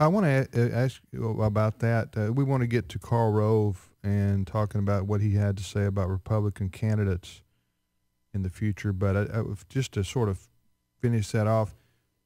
I want to ask you about that. Uh, we want to get to Karl Rove and talking about what he had to say about Republican candidates in the future. But I, I, just to sort of finish that off,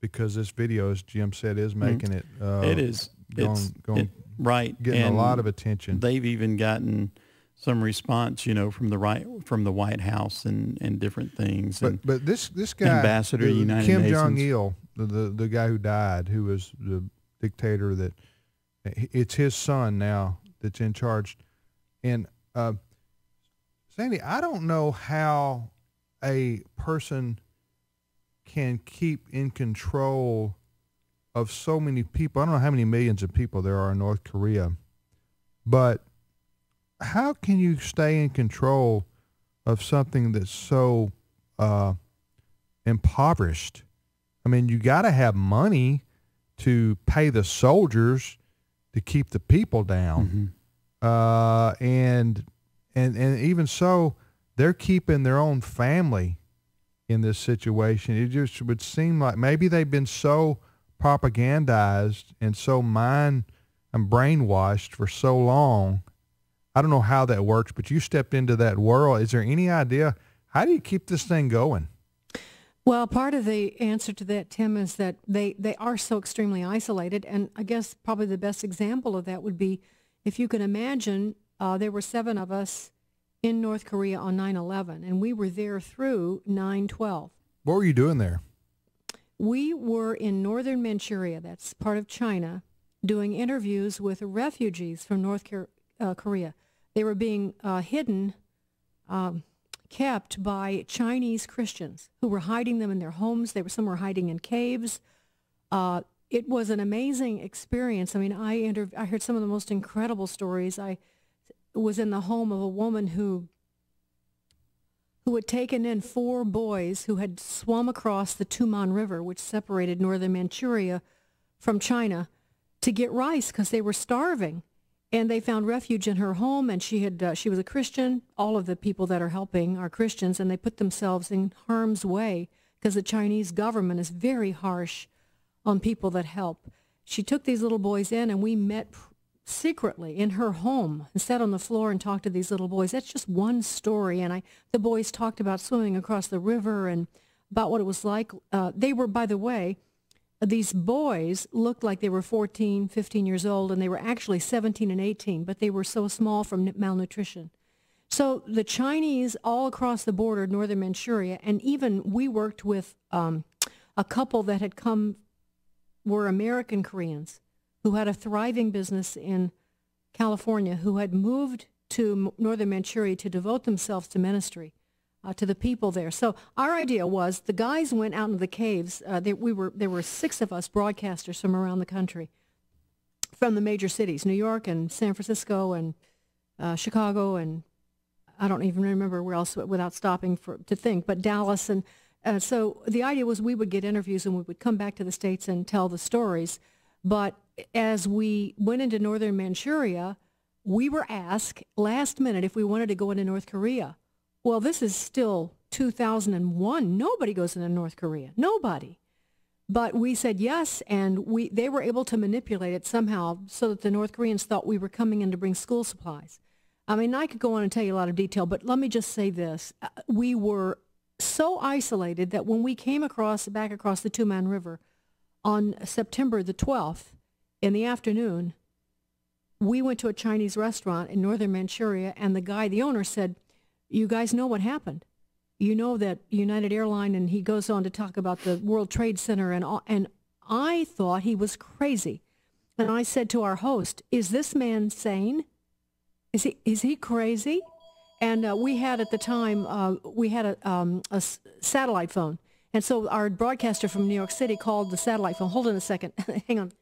because this video, as Jim said, is mm-hmm. making it. Uh, it is going, it's, going it, right, getting and a lot of attention. They've even gotten some response, you know, from the right from the White House and, and different things. But and but this this guy, ambassador the, United Kim Jong Il, the, the the guy who died, who was the dictator that it's his son now that's in charge, and uh, Sandy, I don't know how a person can keep in control of so many people. I don't know how many millions of people there are in North Korea, but how can you stay in control of something that's so uh, impoverished? I mean, you got to have money to pay the soldiers to keep the people down, mm-hmm. uh, and and and even so, they're keeping their own family in this situation. It just would seem like maybe they've been so propagandized and so mind and brainwashed for so long. I don't know how that works, but you stepped into that world. Is there any idea how do you keep this thing going? Well, part of the answer to that, Tim, is that they, they are so extremely isolated. And I guess probably the best example of that would be if you can imagine, uh, there were seven of us in North Korea on 9/11, and we were there through 9/12. What were you doing there? We were in northern Manchuria, that's part of China, doing interviews with refugees from North uh, Korea. They were being uh, hidden, um, kept by Chinese Christians who were hiding them in their homes. They were some were hiding in caves. Uh, it was an amazing experience. I mean, I I heard some of the most incredible stories. I was in the home of a woman who who had taken in four boys who had swum across the Tumen River, which separated northern Manchuria from China, to get rice because they were starving. And they found refuge in her home, and she had uh, she was a Christian. All of the people that are helping are Christians, and they put themselves in harm's way because the Chinese government is very harsh on people that help. She took these little boys in, and we met secretly in her home and sat on the floor and talked to these little boys. That's just one story. And I, the boys talked about swimming across the river and about what it was like. Uh, they were, by the way, these boys looked like they were 14, 15 years old, and they were actually 17 and 18, but they were so small from malnutrition. So the Chinese all across the border, northern Manchuria, and even we worked with um, a couple that had come, were American Koreans who had a thriving business in California, who had moved to northern Manchuria to devote themselves to ministry. Uh, to the people there. So our idea was the guys went out into the caves. Uh, they, we were there were six of us broadcasters from around the country, from the major cities, New York and San Francisco and uh, Chicago and I don't even remember where else without stopping for to think, but Dallas and uh, so the idea was we would get interviews and we would come back to the states and tell the stories. But as we went into northern Manchuria, we were asked last minute if we wanted to go into North Korea. Well, this is still 2001. Nobody goes into North Korea. Nobody. But we said yes, and we they were able to manipulate it somehow so that the North Koreans thought we were coming in to bring school supplies. I mean, I could go on and tell you a lot of detail, but let me just say this. Uh, we were so isolated that when we came across back across the Tumen River on September the 12th, in the afternoon, we went to a Chinese restaurant in northern Manchuria, and the guy, the owner, said, "You guys know what happened. You know that United Airline." And he goes on to talk about the World Trade Center, and all, and I thought he was crazy. And I said to our host, "Is this man sane? Is he is he crazy?" And uh, we had at the time uh, we had a, um, a s- satellite phone, and so our broadcaster from New York City called the satellite phone. Hold on a second. Hang on.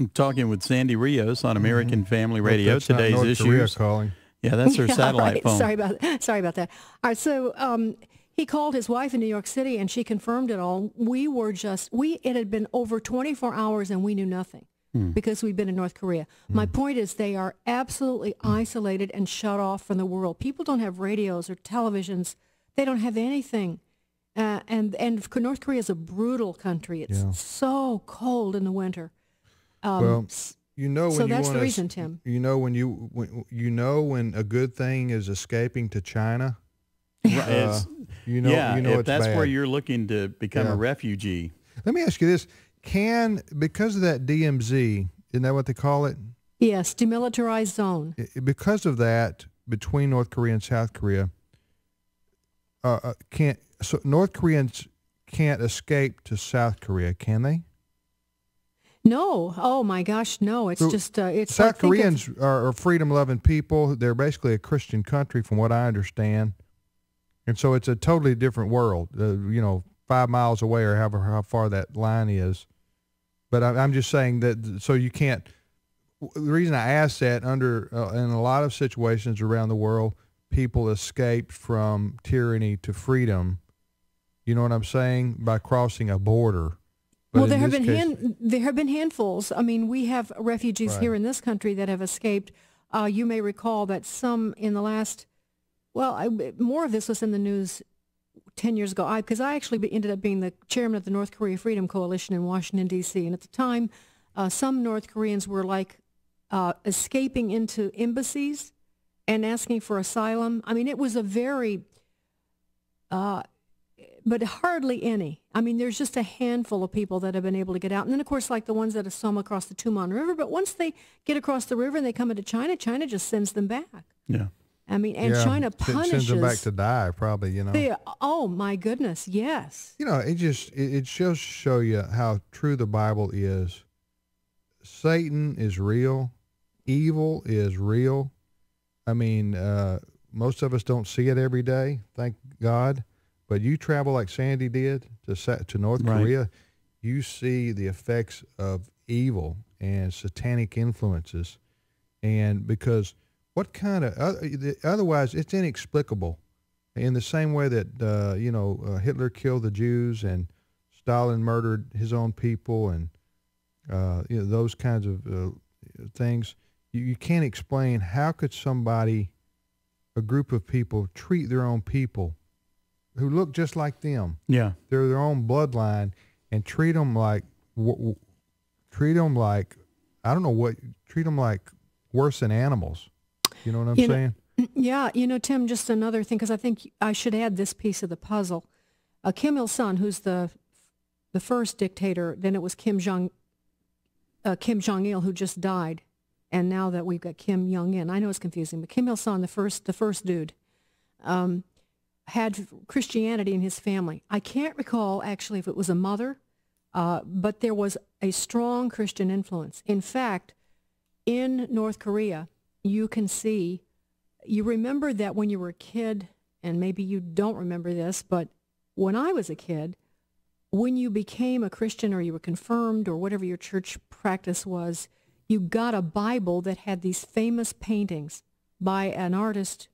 I'm talking with Sandy Rios on American mm-hmm. Family Radio. Today's North issues. Korea calling. Yeah, that's her yeah, satellite right. phone. Sorry about that. sorry about that. All right, so um, he called his wife in New York City, and she confirmed it all. We were just we it had been over 24 hours, and we knew nothing hmm. because we'd been in North Korea. Hmm. My point is, they are absolutely isolated and shut off from the world. People don't have radios or televisions. They don't have anything. Uh, and and North Korea is a brutal country. It's Yeah. so cold in the winter. Um, Well, You know when So you that's the wanna s- reason, Tim. You know when you when, you know when a good thing is escaping to China. Right, Uh, you know yeah, you know if it's that's bad. where you're looking to become Yeah. a refugee. Let me ask you this: Can because of that DMZ, isn't that what they call it? yes, demilitarized zone. Because of that, between North Korea and South Korea, uh, uh, can't so North Koreans can't escape to South Korea, can they? No, oh my gosh, no! It's So just uh, it's South of- Koreans are, freedom-loving people. They're basically a Christian country, from what I understand, and so it's a totally different world. Uh, you know, five miles away, or however how far that line is. But I, I'm just saying that so you can't. The reason I ask that under uh, in a lot of situations around the world, people escape from tyranny to freedom. You know what I'm saying by crossing a border. But well, there have been case- hand, there have been handfuls. I mean, we have refugees Right. here in this country that have escaped. Uh, you may recall that some in the last, well, I, more of this was in the news ten years ago. Because I, actually ended up being the chairman of the North Korea Freedom Coalition in Washington D.C. And at the time, uh, some North Koreans were like uh, escaping into embassies and asking for asylum. I mean, it was a very uh, but hardly any. I mean, there's just a handful of people that have been able to get out. And then, of course, like the ones that have swum across the Tumen River. But once they get across the river and they come into China, China just sends them back. Yeah. I mean, and Yeah, China punishes. sends them back to die, probably. You know. the, oh, my goodness, yes. You know, it just it, it shows show you how true the Bible is. Satan is real, evil is real. I mean, uh, most of us don't see it every day, thank God. But you travel like Sandy did to to North Right. Korea, you see the effects of evil and satanic influences, and because what kind of oth- otherwise it's inexplicable in the same way that uh, you know uh, Hitler killed the Jews and Stalin murdered his own people and uh, you know those kinds of uh, things. You, you can't explain how could somebody, a group of people, treat their own people who look just like them. Yeah. They're their own bloodline and treat them like w- w- treat them like I don't know what treat them like worse than animals. You know what I'm You know, saying? Yeah, you know, Tim, just another thing, because I think I should add this piece of the puzzle. Uh, Kim Il Sung, who's the the first dictator, then it was Kim Jong uh, Kim Jong Il, who just died, and now that we've got Kim Jong Un, I know it's confusing, but Kim Il Sung, the first the first dude, um, had Christianity in his family. I can't recall actually if it was a mother, uh, but there was a strong Christian influence. In fact, in North Korea, you can see you remember that when you were a kid, and maybe you don't remember this, but when I was a kid, when you became a Christian or you were confirmed or whatever your church practice was, you got a Bible that had these famous paintings by an artist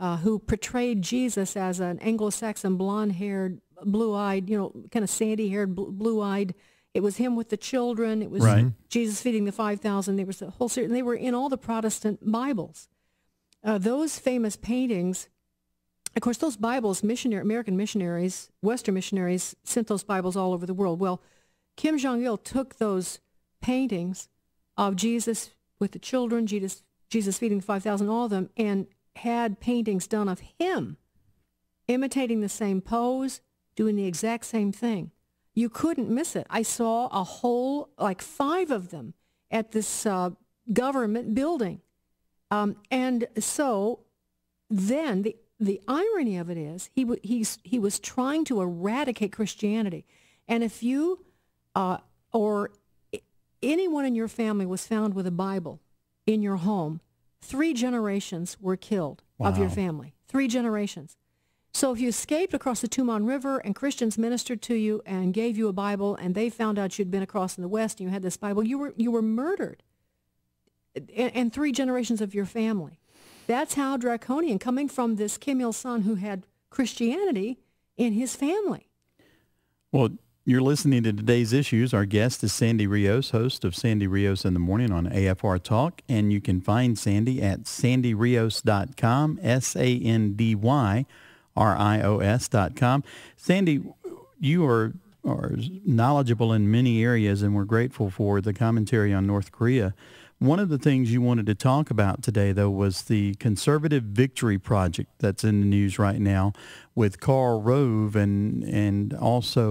uh, who portrayed Jesus as an Anglo-Saxon blonde-haired, blue-eyed, you know, kind of sandy-haired, blue-eyed. It was him with the children. It was Right. Jesus feeding the 5,000. There was a whole series, and they were in all the Protestant Bibles. Uh, those famous paintings, of course, those Bibles, missionary, American missionaries, Western missionaries sent those Bibles all over the world. Well, Kim Jong Il took those paintings of Jesus with the children, Jesus, Jesus feeding the 5,000, all of them, and had paintings done of him imitating the same pose, doing the exact same thing. You couldn't miss it. I saw a whole, like five of them at this uh, government building. Um, and so then the, the irony of it is he, he's, he was trying to eradicate Christianity. And if you uh, or anyone in your family was found with a Bible in your home, three generations were killed of your family. Three generations. So if you escaped across the Tumen River and Christians ministered to you and gave you a Bible and they found out you'd been across in the West and you had this Bible, you were, you were murdered. And, and three generations of your family. That's how draconian, coming from this Kim Il-sung who had Christianity in his family. Well, you're listening to today's issues. Our guest is Sandy Rios, host of Sandy Rios in the Morning on AFR Talk. And you can find Sandy at sandyrios.com, S-A-N-D-Y, rios.com. Sandy, you are, are knowledgeable in many areas, and we're grateful for the commentary on North Korea. One of the things you wanted to talk about today, though, was the Conservative Victory Project that's in the news right now with Karl Rove and, and also